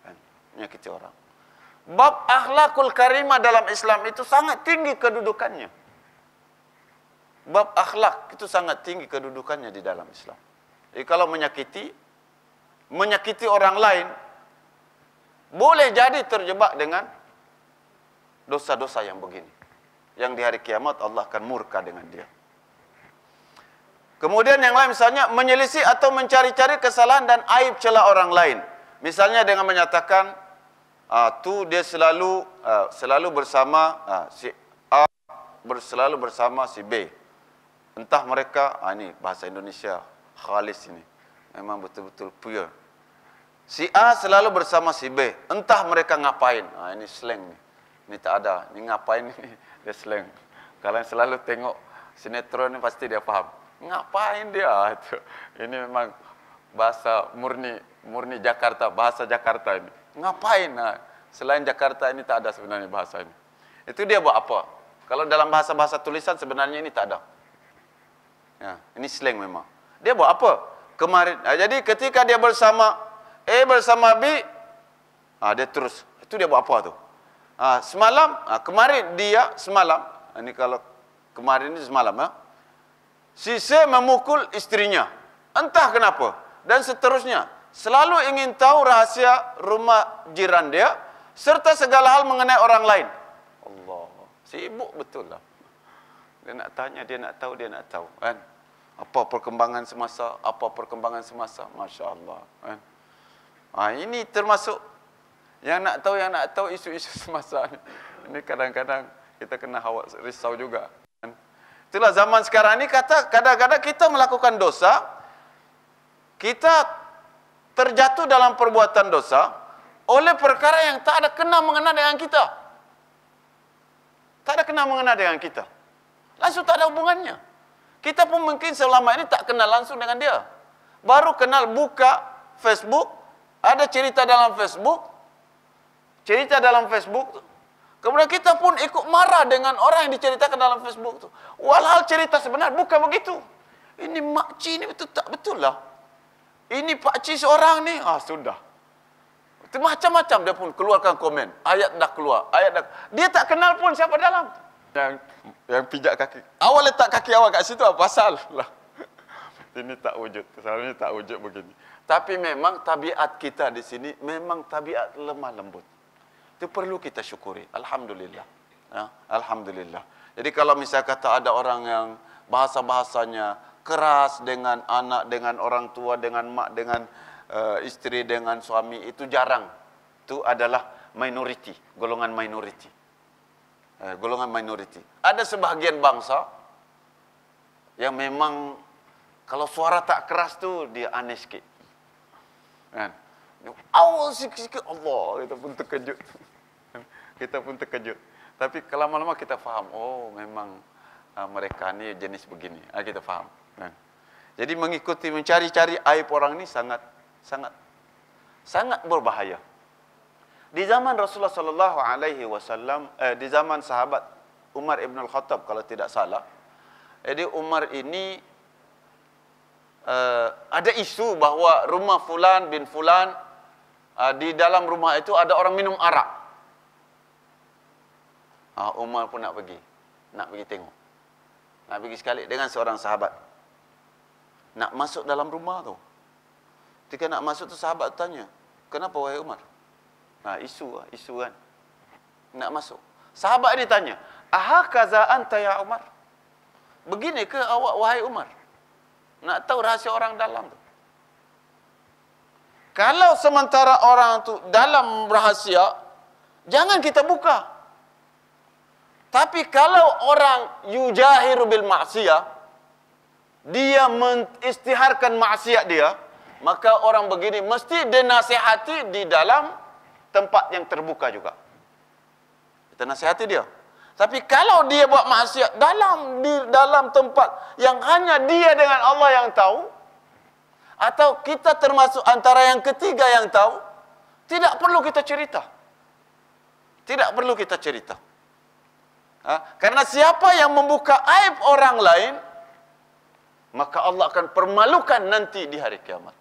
Kan? Menyakiti orang. Bab akhlakul karimah dalam Islam itu sangat tinggi kedudukannya. Bab akhlak itu sangat tinggi kedudukannya di dalam Islam. Jadi kalau menyakiti menyakiti orang lain boleh jadi terjebak dengan dosa-dosa yang begini. Yang di hari kiamat Allah akan murka dengan dia. Kemudian yang lain misalnya menyelisih atau mencari-cari kesalahan dan aib celah orang lain. Misalnya dengan menyatakan ah tu dia selalu uh, selalu bersama uh, si A selalu bersama si B. Entah mereka ah ini bahasa Indonesia khalis ini. Memang betul-betul pure. Si A selalu bersama si B. Entah mereka ngapain. Ah, ini slang ni. Ini tak ada. Ini ngapain ni? Dia slang. Kalau selalu tengok sinetron ni pasti dia faham. Ngapain dia? Itu. Ini memang bahasa murni murni Jakarta, bahasa Jakarta ini. Ngapain? Nah, selain Jakarta ini tak ada sebenarnya bahasa ini. Itu dia buat apa? Kalau dalam bahasa-bahasa tulisan sebenarnya ini tak ada. Ya, ini slang memang. Dia buat apa? Kemarin. Nah, jadi ketika dia bersama A bersama B, ah dia terus. Itu dia buat apa tu? Ah semalam, ah, kemarin dia semalam. Ini kalau kemarin ini semalam ya. Si C memukul istrinya. Entah kenapa. Dan seterusnya. Selalu ingin tahu rahasia rumah jiran dia. Serta segala hal mengenai orang lain. Allah. Sibuk betul lah. Dia nak tanya, dia nak tahu, dia nak tahu. Kan? Apa perkembangan semasa, apa perkembangan semasa. Masya Allah. Kan? Ha, ini termasuk yang nak tahu, yang nak tahu isu-isu semasa ni. Ini kadang-kadang kita kena hawa risau juga. Kan? Itulah zaman sekarang ni kata kadang-kadang kita melakukan dosa, kita terjatuh dalam perbuatan dosa oleh perkara yang tak ada kena mengena dengan kita. Tak ada kena mengena dengan kita. Langsung tak ada hubungannya. Kita pun mungkin selama ini tak kenal langsung dengan dia. Baru kenal buka Facebook, ada cerita dalam Facebook, cerita dalam Facebook tu. Kemudian kita pun ikut marah dengan orang yang diceritakan dalam Facebook tu. Walhal cerita sebenar bukan begitu. Ini makcik ni betul tak betul lah. Ini pakcik seorang ni, ah sudah. Macam-macam dia pun keluarkan komen. Ayat dah keluar, ayat dah. Dia tak kenal pun siapa dalam. Yang yang pijak kaki. Awal letak kaki awal kat situ apa pasal lah. Ini tak wujud. Selalunya tak wujud begini. Tapi memang tabiat kita di sini memang tabiat lemah lembut. Itu perlu kita syukuri. Alhamdulillah. Ya, Alhamdulillah. Jadi kalau misalnya kata ada orang yang bahasa-bahasanya keras dengan anak, dengan orang tua, dengan mak, dengan uh, isteri, dengan suami, itu jarang. Itu adalah minoriti, golongan minoriti. Uh, golongan minoriti. Ada sebahagian bangsa yang memang kalau suara tak keras tu dia aneh sikit. Kan? Awal sikit-sikit Allah kita pun terkejut. kita pun terkejut. Tapi lama-lama kita faham, oh memang uh, mereka ni jenis begini. Uh, kita faham. Kan? Jadi mengikuti mencari-cari aib orang ni sangat sangat sangat berbahaya. Di zaman Rasulullah sallallahu alaihi wasallam eh, di zaman sahabat Umar Ibn Al-Khattab kalau tidak salah. Jadi Umar ini uh, ada isu bahawa rumah fulan bin fulan uh, di dalam rumah itu ada orang minum arak. Uh, Umar pun nak pergi. Nak pergi tengok. Nak pergi sekali dengan seorang sahabat. Nak masuk dalam rumah tu. Ketika nak masuk tu sahabat tanya, "Kenapa wahai Umar?" Nah, isu lah, isu kan. Nak masuk. Sahabat ini tanya, "Aha kaza anta ya Umar?" Begini ke awak wahai Umar? Nak tahu rahsia orang dalam tu. Kalau sementara orang tu dalam rahasia, jangan kita buka. Tapi kalau orang yujahiru bil maksiyah, dia mengistiharkan maksiat dia, maka orang begini mesti dinasihati di dalam tempat yang terbuka juga. Kita nasihati dia. Tapi kalau dia buat maksiat dalam di dalam tempat yang hanya dia dengan Allah yang tahu atau kita termasuk antara yang ketiga yang tahu, tidak perlu kita cerita. Tidak perlu kita cerita. Ha? Karena siapa yang membuka aib orang lain, maka Allah akan permalukan nanti di hari kiamat.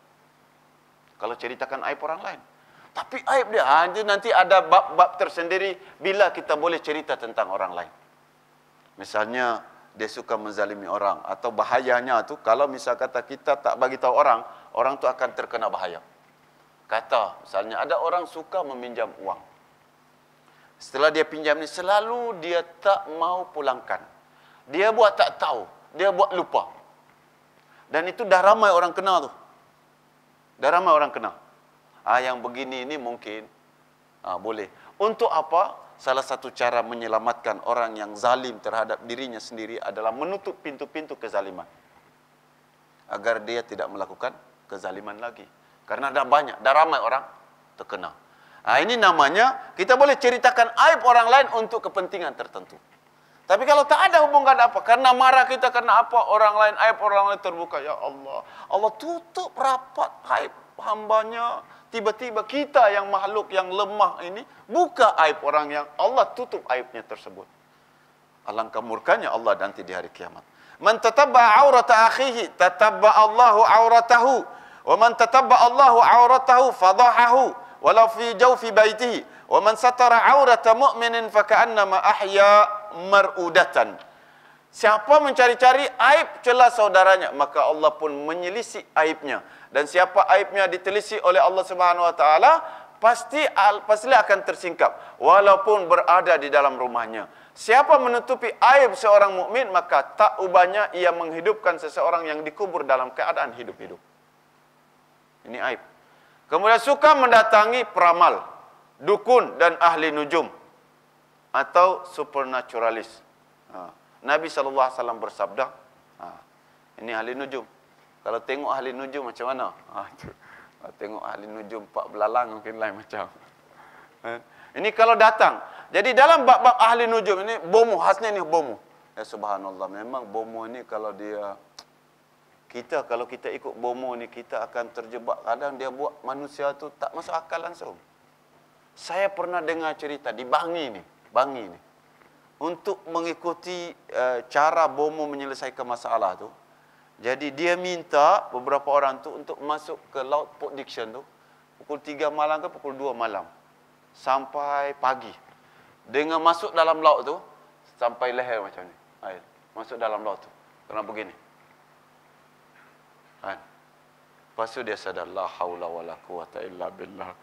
Kalau ceritakan aib orang lain. Tapi aib dia, ha, nanti ada bab-bab tersendiri bila kita boleh cerita tentang orang lain. Misalnya, dia suka menzalimi orang. Atau bahayanya tu, kalau misal kata kita tak bagi tahu orang, orang tu akan terkena bahaya. Kata, misalnya ada orang suka meminjam uang. Setelah dia pinjam ni, selalu dia tak mau pulangkan. Dia buat tak tahu. Dia buat lupa. Dan itu dah ramai orang kena tu. Dah ramai orang kena. Ah yang begini ini mungkin ah, boleh. Untuk apa? Salah satu cara menyelamatkan orang yang zalim terhadap dirinya sendiri adalah menutup pintu-pintu kezaliman. Agar dia tidak melakukan kezaliman lagi. Karena dah banyak, dah ramai orang terkena. Ah ini namanya kita boleh ceritakan aib orang lain untuk kepentingan tertentu. Tapi kalau tak ada hubungan apa, karena marah kita karena apa, orang lain aib orang lain terbuka, ya Allah. Allah tutup rapat aib hambanya, tiba-tiba kita yang makhluk yang lemah ini buka aib orang yang Allah tutup aibnya tersebut. Alangkah murkanya Allah nanti di hari kiamat. Man tatabba aurata akhihi tatabba Allahu auratahu wa man tatabba Allahu auratahu fadahahu walau fi jawfi baitihi wa man satara aurata mu'minin faka'annama ahya mar'udatan. Siapa mencari-cari aib celah saudaranya maka Allah pun menyelisih aibnya dan siapa aibnya ditelisik oleh Allah Subhanahu wa taala pasti pasti akan tersingkap walaupun berada di dalam rumahnya siapa menutupi aib seorang mukmin maka tak ubahnya ia menghidupkan seseorang yang dikubur dalam keadaan hidup-hidup ini aib kemudian suka mendatangi peramal dukun dan ahli nujum atau supernaturalis ha. Nabi SAW bersabda ha. ini ahli nujum kalau tengok ahli nujum macam mana? Ha, tu. Tengok ahli nujum pak belalang mungkin lain macam. Ha? Ini kalau datang. Jadi dalam bab-bab ahli nujum ini bomo khasnya ni bomo. Ya subhanallah memang bomo ni kalau dia kita kalau kita ikut bomo ni kita akan terjebak kadang dia buat manusia tu tak masuk akal langsung. Saya pernah dengar cerita di Bangi ni, Bangi ni. Untuk mengikuti uh, cara bomo menyelesaikan masalah tu, jadi dia minta beberapa orang tu untuk masuk ke laut Port Diction tu pukul 3 malam ke pukul 2 malam sampai pagi. Dengan masuk dalam laut tu sampai leher macam ni. Air. Masuk dalam laut tu. Kena begini. Kan? Lepas tu dia sadar la haula wala quwata illa billah.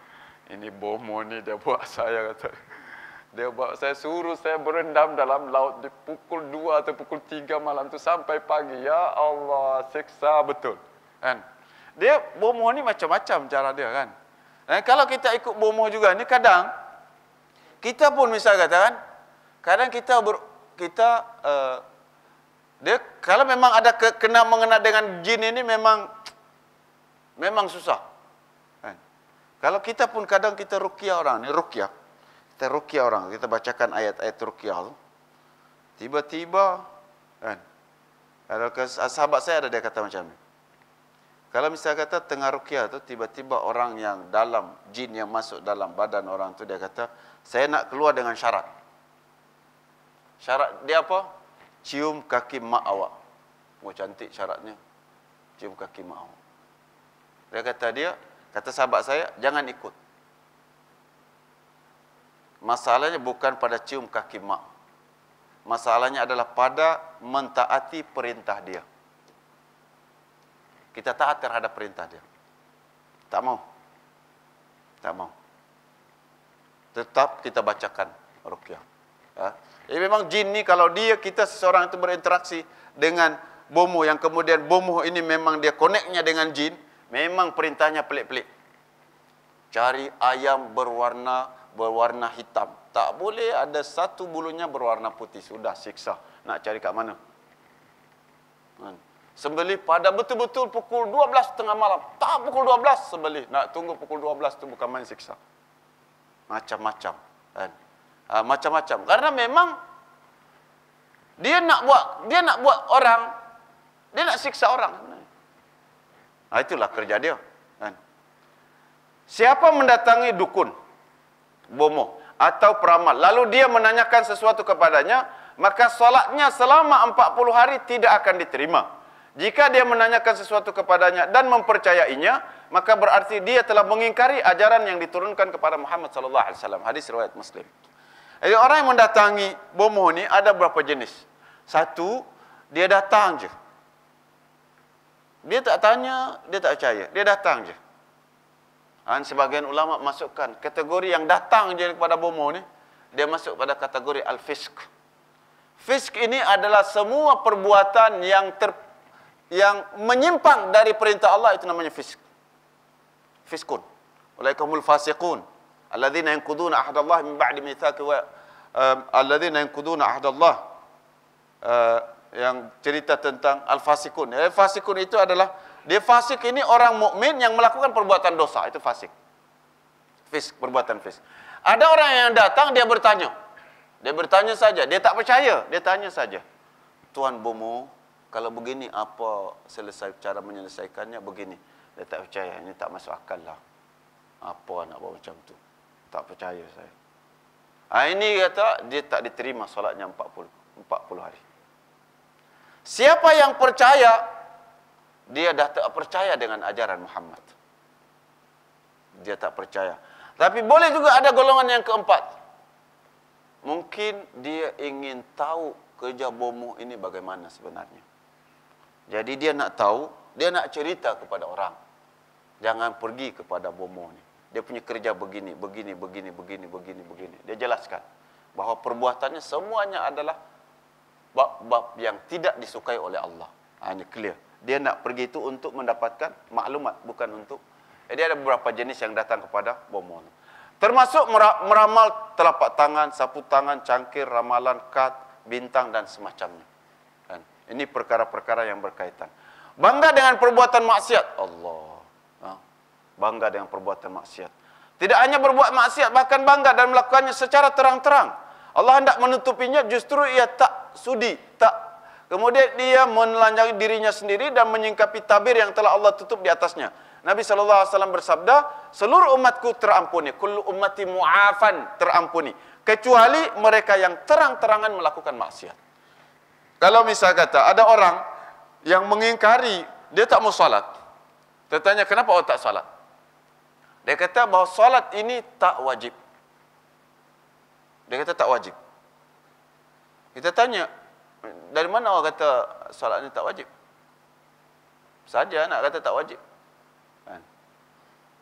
Ini bomo ni dia buat saya kata. Dia buat saya suruh saya berendam dalam laut di pukul 2 atau pukul 3 malam tu sampai pagi. Ya Allah, seksa betul. Kan? Dia bomoh ni macam-macam cara dia kan. Dan kalau kita ikut bomoh juga ni kadang kita pun misal kata kan, kadang kita ber, kita uh, dia kalau memang ada ke, kena mengena dengan jin ini memang memang susah. Kan? Kalau kita pun kadang kita ruqyah orang ni ruqyah kita rukyah orang, kita bacakan ayat-ayat rukyah tu. Tiba-tiba kan. Kalau sahabat saya ada dia kata macam ni. Kalau misalnya kata tengah rukyah tu tiba-tiba orang yang dalam jin yang masuk dalam badan orang tu dia kata, "Saya nak keluar dengan syarat." Syarat dia apa? Cium kaki mak awak. Oh cantik syaratnya. Cium kaki mak awak. Dia kata dia, kata sahabat saya, jangan ikut. Masalahnya bukan pada cium kaki mak. Masalahnya adalah pada mentaati perintah dia. Kita taat terhadap perintah dia. Tak mau. Tak mau. Tetap kita bacakan rukyah. Ya. Jadi memang jin ni kalau dia kita seseorang itu berinteraksi dengan bomoh yang kemudian bomoh ini memang dia koneknya dengan jin, memang perintahnya pelik-pelik. Cari ayam berwarna berwarna hitam. Tak boleh ada satu bulunya berwarna putih. Sudah siksa. Nak cari kat mana? Kan? Sembelih pada betul-betul pukul 12 tengah malam. Tak pukul 12 sembelih. Nak tunggu pukul 12 tu bukan main siksa. Macam-macam. Kan? Ha, macam-macam. Karena memang dia nak buat dia nak buat orang dia nak siksa orang Ha, itulah kerja dia. Kan? Siapa mendatangi dukun, bomoh atau peramal, lalu dia menanyakan sesuatu kepadanya, maka solatnya selama 40 hari tidak akan diterima. Jika dia menanyakan sesuatu kepadanya dan mempercayainya, maka berarti dia telah mengingkari ajaran yang diturunkan kepada Muhammad sallallahu alaihi wasallam. Hadis riwayat Muslim. Jadi orang yang mendatangi bomoh ni ada berapa jenis? Satu, dia datang je. Dia tak tanya, dia tak percaya. Dia datang je. Dan sebagian ulama masukkan kategori yang datang je kepada bomoh ni, dia masuk pada kategori al-fisk. Fisk ini adalah semua perbuatan yang ter yang menyimpang dari perintah Allah itu namanya fisk. Fiskun. Ulaikumul fasiqun. Alladzina yanquduna ahdallah min ba'di mitsaqi wa uh, alladzina yanquduna ahdallah uh, yang cerita tentang al-fasikun. Al-fasikun itu adalah dia fasik ini orang mukmin yang melakukan perbuatan dosa, itu fasik. Fisk, perbuatan fisk. Ada orang yang datang dia bertanya. Dia bertanya saja, dia tak percaya, dia tanya saja. Tuan Bomo, kalau begini apa selesai cara menyelesaikannya begini. Dia tak percaya, ini tak masuk akal lah. Apa nak buat macam tu? Tak percaya saya. Ha, ini kata dia tak diterima solatnya 40 40 hari. Siapa yang percaya dia dah tak percaya dengan ajaran Muhammad. Dia tak percaya. Tapi boleh juga ada golongan yang keempat. Mungkin dia ingin tahu kerja bomoh ini bagaimana sebenarnya. Jadi dia nak tahu, dia nak cerita kepada orang. Jangan pergi kepada bomoh ni. Dia punya kerja begini, begini, begini, begini, begini, begini. Dia jelaskan bahawa perbuatannya semuanya adalah bab-bab yang tidak disukai oleh Allah. Hanya clear. Dia nak pergi itu untuk mendapatkan maklumat, bukan untuk. Jadi ada beberapa jenis yang datang kepada bomoh. Termasuk meramal telapak tangan, sapu tangan, cangkir, ramalan, kad, bintang dan semacamnya. Ini perkara-perkara yang berkaitan. Bangga dengan perbuatan maksiat. Allah. Ha? Bangga dengan perbuatan maksiat. Tidak hanya berbuat maksiat, bahkan bangga dan melakukannya secara terang-terang. Allah hendak menutupinya, justru ia tak sudi. tak. Kemudian dia menelanjangi dirinya sendiri dan menyingkapi tabir yang telah Allah tutup di atasnya. Nabi SAW bersabda, seluruh umatku terampuni. Kullu ummati mu'afan terampuni. Kecuali mereka yang terang-terangan melakukan maksiat. Kalau misal kata ada orang yang mengingkari dia tak mau salat. Dia tanya kenapa awak tak salat? Dia kata bahawa salat ini tak wajib. Dia kata tak wajib. Kita tanya dari mana awak kata salat ini tak wajib? Saja nak kata tak wajib. Kan?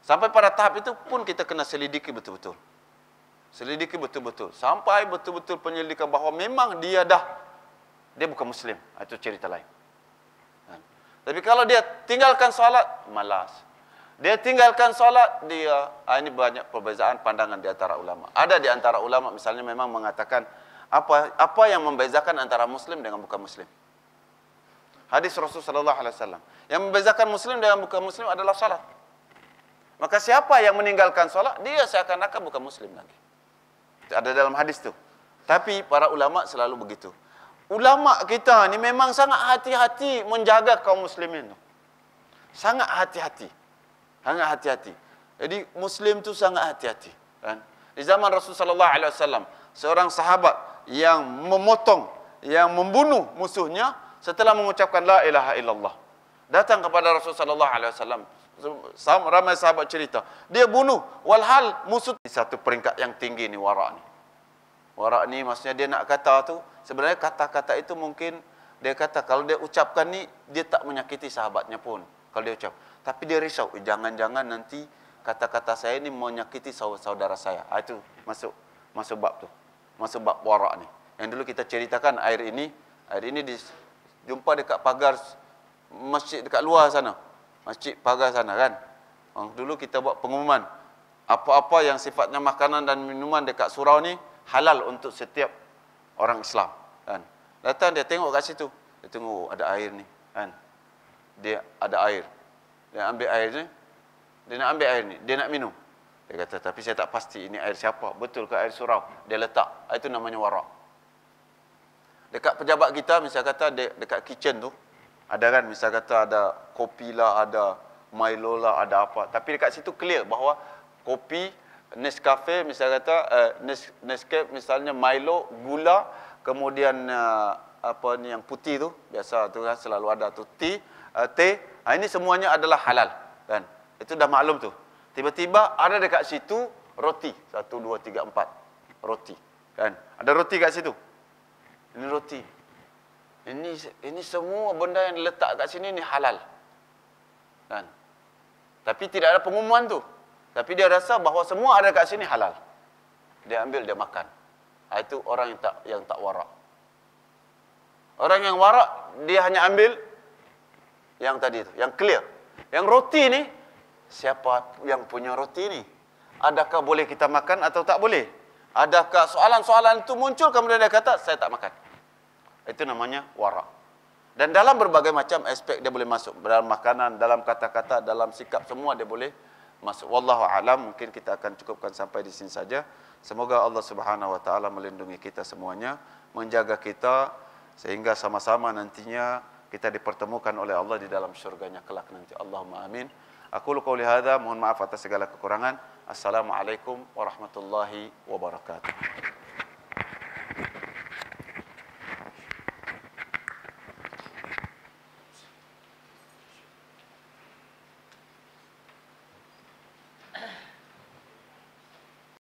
Sampai pada tahap itu pun kita kena selidiki betul-betul. Selidiki betul-betul. Sampai betul-betul penyelidikan bahawa memang dia dah dia bukan muslim. Ah, itu cerita lain. Ha. Tapi kalau dia tinggalkan solat, malas. Dia tinggalkan solat, dia ah, ini banyak perbezaan pandangan di antara ulama. Ada di antara ulama misalnya memang mengatakan apa apa yang membezakan antara muslim dengan bukan muslim. Hadis Rasulullah sallallahu alaihi wasallam. Yang membezakan muslim dengan bukan muslim adalah salat. Maka siapa yang meninggalkan solat, dia seakan-akan bukan muslim lagi. Ada dalam hadis tu. Tapi para ulama selalu begitu ulama kita ni memang sangat hati-hati menjaga kaum muslimin tu. Sangat hati-hati. Sangat hati-hati. Jadi muslim tu sangat hati-hati, kan? Di zaman Rasulullah sallallahu alaihi wasallam, seorang sahabat yang memotong, yang membunuh musuhnya setelah mengucapkan la ilaha illallah. Datang kepada Rasulullah sallallahu alaihi wasallam. Ramai sahabat cerita, dia bunuh walhal musuh satu peringkat yang tinggi ni warak ni. Warak ni maksudnya dia nak kata tu sebenarnya kata-kata itu mungkin dia kata kalau dia ucapkan ni dia tak menyakiti sahabatnya pun kalau dia ucap. Tapi dia risau eh, jangan-jangan nanti kata-kata saya ni menyakiti saudara saya. Ha, itu masuk masuk bab tu. Masuk bab warak ni. Yang dulu kita ceritakan air ini air ini jumpa dekat pagar masjid dekat luar sana. Masjid pagar sana kan. Dulu kita buat pengumuman apa-apa yang sifatnya makanan dan minuman dekat surau ni halal untuk setiap orang Islam kan. Datang dia tengok kat situ. Dia tengok oh, ada air ni kan. Dia ada air. Dia ambil air ni. Dia nak ambil air ni, dia nak minum. Dia kata, tapi saya tak pasti ini air siapa. Betul ke air surau? Dia letak. Itu namanya warak. Dekat pejabat kita, misal kata dekat kitchen tu, ada kan, misal kata ada kopi lah, ada Milo lah, ada apa. Tapi dekat situ clear bahawa kopi, Nescafe, misal kata, uh, Nes, Nescafe, misalnya Milo, gula, kemudian uh, apa ni yang putih tu, biasa tu kan, selalu ada tu, tea, uh, teh, uh, ini semuanya adalah halal. Kan? Itu dah maklum tu. Tiba-tiba ada dekat situ roti. Satu, dua, tiga, empat. Roti. Kan? Ada roti kat situ. Ini roti. Ini ini semua benda yang diletak kat sini ni halal. Kan? Tapi tidak ada pengumuman tu. Tapi dia rasa bahawa semua ada kat sini halal. Dia ambil, dia makan. Ha, itu orang yang tak yang tak warak. Orang yang warak, dia hanya ambil yang tadi tu, yang clear. Yang roti ni, siapa yang punya roti ni? Adakah boleh kita makan atau tak boleh? Adakah soalan-soalan itu muncul kemudian dia kata, saya tak makan. Itu namanya warak. Dan dalam berbagai macam aspek dia boleh masuk. Dalam makanan, dalam kata-kata, dalam sikap, semua dia boleh masuk. Wallahu alam mungkin kita akan cukupkan sampai di sini saja. Semoga Allah Subhanahu wa taala melindungi kita semuanya, menjaga kita sehingga sama-sama nantinya kita dipertemukan oleh Allah di dalam syurganya kelak nanti. Allahumma amin. Aku lu hadza, mohon maaf atas segala kekurangan. Assalamualaikum warahmatullahi wabarakatuh.